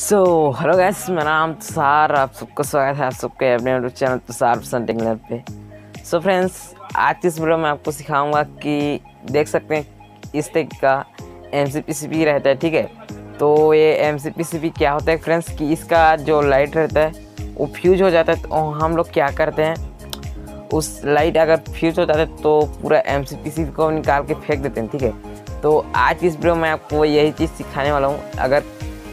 So hello guys मेरा नाम तुषार, आप सबका स्वागत है आप सबके अपने यूट्यूब चैनल तुषार टेक्नर पे। सो so फ्रेंड्स आज की इस वीडियो में आपको सिखाऊँगा कि देख सकते हैं इस तरीके का एम रहता है, ठीक है? तो ये एम क्या होता है फ्रेंड्स कि इसका जो लाइट रहता है, वो फ्यूज हो जाता है तो हम लोग क्या करते हैं? उस लाइट अगर फ्यूज हो जाता है तो पूरा एमसीपीसी को निकाल के फेंक देते हैं, ठीक है? तो आज इस वीडियो में आपको यही चीज़ सिखाने वाला हूँ। अगर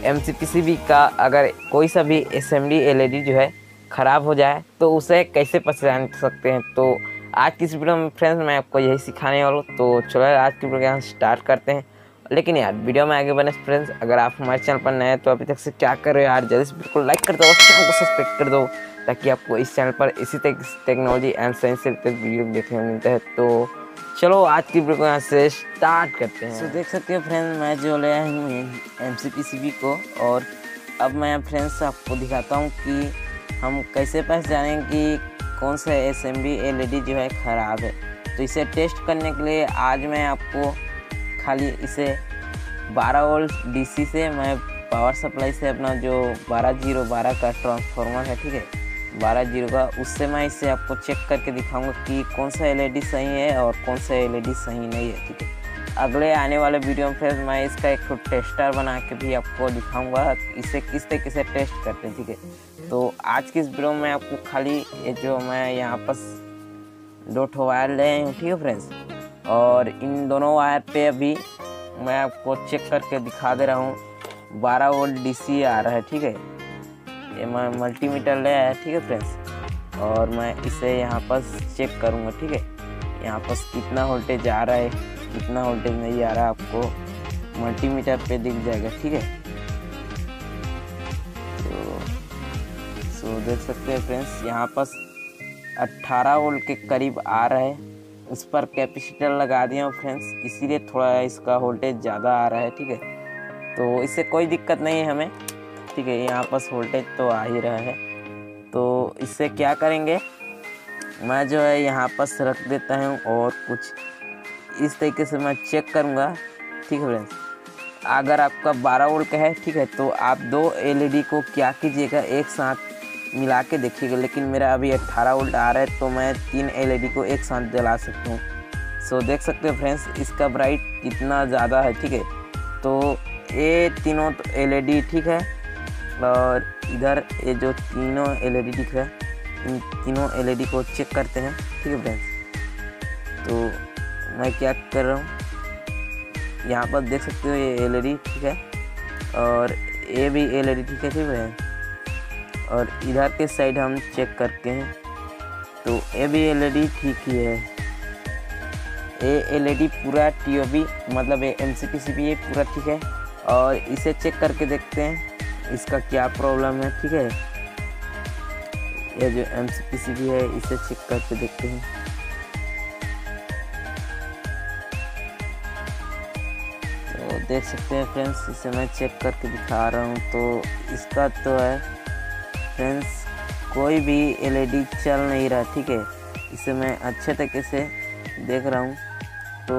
एमसीपीसीबी का अगर कोई सा भी असेंबली एल जो है ख़राब हो जाए तो उसे कैसे पहचान सकते हैं? तो आज की इस वीडियो में फ्रेंड्स, मैं आपको यही सिखाने वाला हूँ। तो चलो आज की वीडियो यहाँ स्टार्ट करते हैं। लेकिन यार, वीडियो में आगे बने फ्रेंड्स, अगर आप हमारे चैनल पर नए हैं तो अभी तक से क्या कर रहे हो यार, जल्दी से बिल्कुल लाइक कर दो और चैनल को सब्सक्राइब कर दो, ताकि आपको इस चैनल पर इसी तक टेक्नोलॉजी एंड साइंस से वीडियो देखने को मिलता है। तो चलो, आज की यहाँ से स्टार्ट करते हैं। तो देख सकते हो फ्रेंड्स मैं जो ले आया हूँ एम सी को, और अब मैं फ्रेंड्स आपको दिखाता हूँ कि हम कैसे पहचानें कि कौन सा एस एम बी एल जो है ख़राब है। तो इसे टेस्ट करने के लिए आज मैं आपको खाली इसे 12 वोल्ट डीसी से मैं पावर सप्लाई से अपना जो बारह ज़ीरो बारह का ट्रांसफार्मर है, ठीक है? बारह ज़ीरो का उससे मैं इसे आपको चेक करके दिखाऊँगा कि कौन सा एलईडी सही है और कौन सा एलईडी सही नहीं है, ठीक है? अगले आने वाले वीडियो में फिर मैं इसका एक टेस्टर बना के भी आपको दिखाऊँगा, इसे किस तरीके से टेस्ट करते हैं, ठीक है? तो आज की इस वीडियो में आपको खाली ये जो मैं यहाँ पर दो ठो वायर ले आई हूँ, ठीक है फ्रेंड्स और इन दोनों वायर पे अभी मैं आपको चेक करके दिखा दे रहा हूँ, बारह वोल्ट डी आ रहा है, ठीक है? ये मैं मल्टीमीटर ले आया, ठीक है फ्रेंड्स और मैं इसे यहाँ पर चेक करूँगा, ठीक है? यहाँ पर कितना वोल्टेज आ रहा है, कितना वोल्टेज नहीं आ रहा है आपको मल्टीमीटर पे दिख जाएगा, ठीक है? तो सो देख सकते हैं फ्रेंड्स यहाँ पर 18 वोल्ट के करीब आ रहा है। उस पर कैपेसिटर लगा दिया हूँ फ्रेंड्स इसीलिए थोड़ा इसका वोल्टेज ज़्यादा आ रहा है, ठीक है? तो इससे कोई दिक्कत नहीं है हमें। ठीक है, यहाँ पर वोल्टेज तो आ ही रहा है। तो इससे क्या करेंगे? मैं जो है यहाँ पर रख देता हूँ और कुछ इस तरीके से मैं चेक करूँगा, ठीक है फ्रेंड्स? अगर आपका 12 वोल्ट का है, ठीक है तो आप दो एलईडी को क्या कीजिएगा, एक साथ मिला के देखिएगा। लेकिन मेरा अभी 18 वोल्ट आ रहा है तो मैं तीन एलईडी को एक साथ जला सकता हूँ। सो देख सकते हो फ्रेंड्स, इसका ब्राइट कितना ज़्यादा है, ठीक है? तो ये तीनों तो एल ठीक है? और इधर ये जो तीनों एलईडी दिख रहा है, इन तीनों एलईडी को चेक करते हैं, ठीक है फ्रेंड्स तो मैं क्या कर रहा हूँ, यहाँ पर देख सकते हो ये एलईडी ठीक है, और ये भी एलईडी ठीक है ठीक है और इधर के साइड हम चेक करते हैं तो ये भी एलईडी ठीक ही है। ये एलईडी पूरा टीओबी मतलब ये एम सी पूरा ठीक है, और इसे चेक करके देखते हैं। इसका क्या प्रॉब्लम है? ठीक है? ये जो एम सी है, इसे चेक करके देखते हैं। तो देख सकते हैं फ्रेंड्स इसे मैं चेक करके दिखा रहा हूँ। तो इसका तो है फ्रेंड्स कोई भी एलईडी चल नहीं रहा, ठीक है? इसे मैं अच्छे तरीके से देख रहा हूँ। तो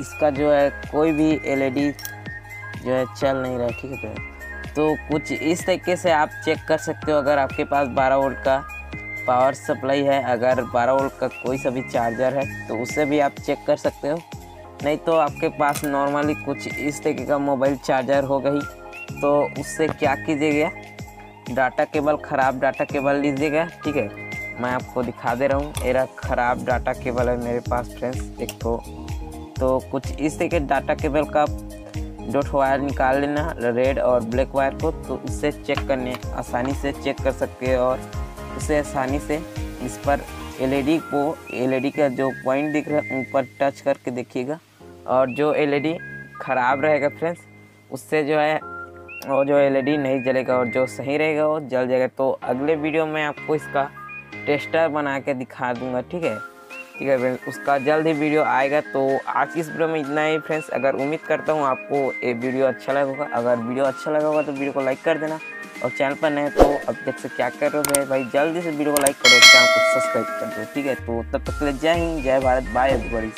इसका जो है, कोई भी एलईडी जो है, चल नहीं रहा, ठीक है फ्रेंड्स तो कुछ इस तरीके से आप चेक कर सकते हो अगर आपके पास 12 वोल्ट का पावर सप्लाई है, अगर 12 वोल्ट का कोई सा भी चार्जर है तो उससे भी आप चेक कर सकते हो। नहीं तो आपके पास नॉर्मली कुछ इस तरीके का मोबाइल चार्जर हो। गई तो उससे क्या कीजिएगा? डाटा केबल ख़राब डाटा केबल लीजिएगा, ठीक है? मैं आपको दिखा दे रहा हूँ। मेरा ख़राब डाटा केबल है मेरे पास फ्रेंड्स एक तो तो कुछ इस तरीके डाटा केबल का डॉट वायर निकाल लेना रेड और ब्लैक वायर को तो उससे चेक करने, आसानी से चेक कर सकते हैं और उसे आसानी से इस पर एलईडी को एलईडी का जो पॉइंट दिख रहा है, उन पर टच करके देखिएगा। और जो एलईडी ख़राब रहेगा फ्रेंड्स उससे जो है, वो जो एलईडी नहीं जलेगा और जो सही रहेगा, वो जल जाएगा। तो अगले वीडियो में आपको इसका टेस्टर बना के दिखा दूँगा, ठीक है? ठीक है फ्रेंड्स उसका जल्द ही वीडियो आएगा तो आज की इस वीडियो में इतना ही फ्रेंड्स अगर उम्मीद करता हूँ आपको ये वीडियो अच्छा लगा होगा। अगर वीडियो अच्छा लगा होगा तो वीडियो को लाइक कर देना और चैनल पर नए तो अब तक से क्या कर रहे हो भाई? जल्दी से वीडियो को लाइक करो, चैनल को सब्सक्राइब कर दो, ठीक है? तो तब तक लिए जय हिंद, जय भारत बाय एवरीबॉडी